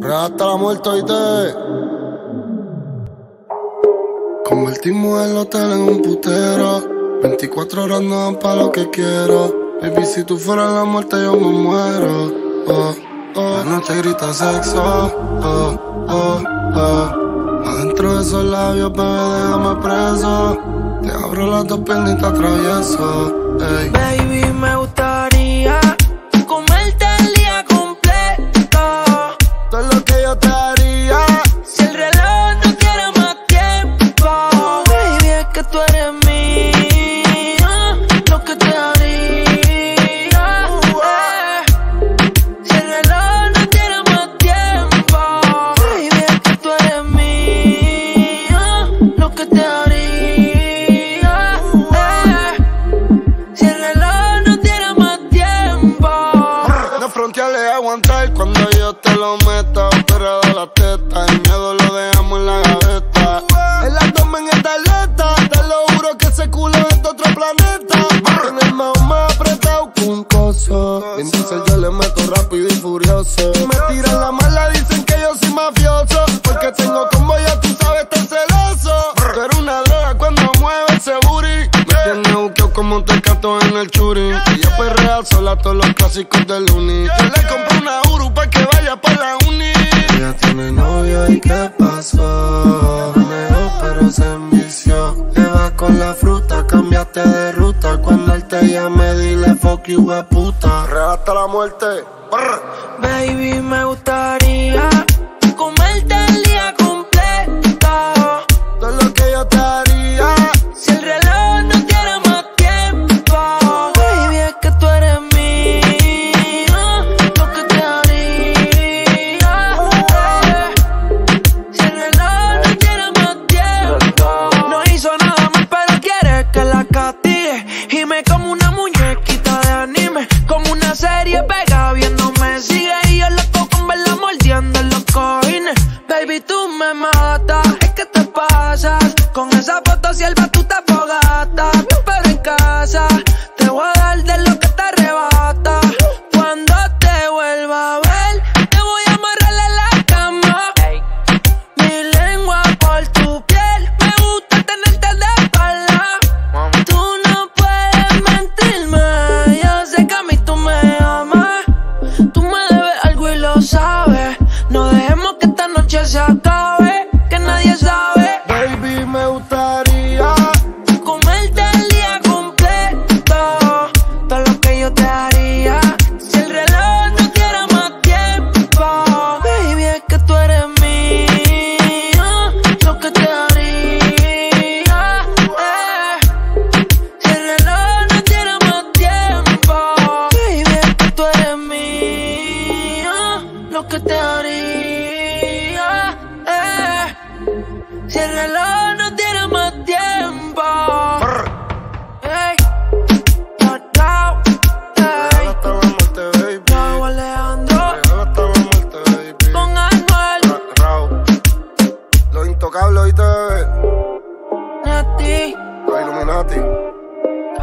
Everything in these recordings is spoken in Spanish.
Real hasta la muerte y te Convertimos el hotel en un putero. 24 horas no dan pa' lo que quiero. Baby, si tú fueras la muerte yo me muero. Oh, oh. La noche grita sexo. Oh, oh, oh. Adentro de esos labios, bebé, déjame preso. Te abro las dos piernas y te atravieso hey. Baby, me gusta las tetas. El miedo lo dejamos en la gaveta. El abdomen es de aleta. Te lo juro que ese culo es de otro planeta. Con el mao más apretado que un coso. Entonces yo le meto rápido y furioso. Me tiran la mala, dicen que yo soy mafioso. Porque tengo como ya tú sabes, tan celoso. Pero una droga cuando mueve ese booty. Me tiene buqueo como un tecato en el churi. Y yo perrea sola todos los clásicos del uni. Yo le compro una Uru pa' que vaya pa' que llame, dile fuck you, a puta. Real hasta la muerte. Baby, me gusta Baby, tú me matas, es que te pasas con esa foto si el já tá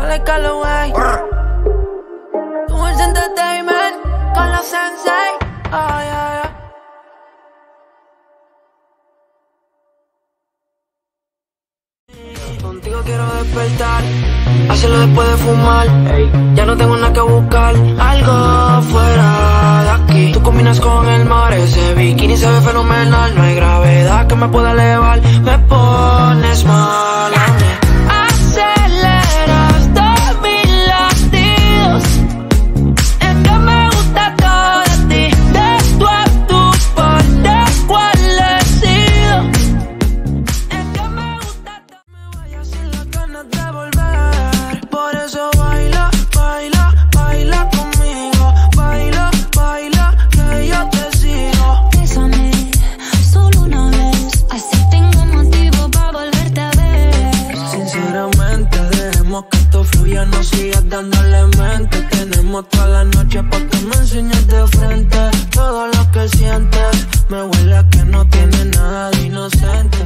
Charlie Calloway. Words Entertainment con los sensei. Contigo quiero despertar, hacerlo después de fumar. Ya no tengo nada que buscar, algo fuera de aquí. Tú combinas con el mar, ese bikini se ve fenomenal. No hay gravedad que me pueda elevar, me pones mal. fluya, no sigas dándole mente. Tenemos toda la noche para que me enseñes de frente todo lo que sientes. Me huele a que no tiene nada de inocente.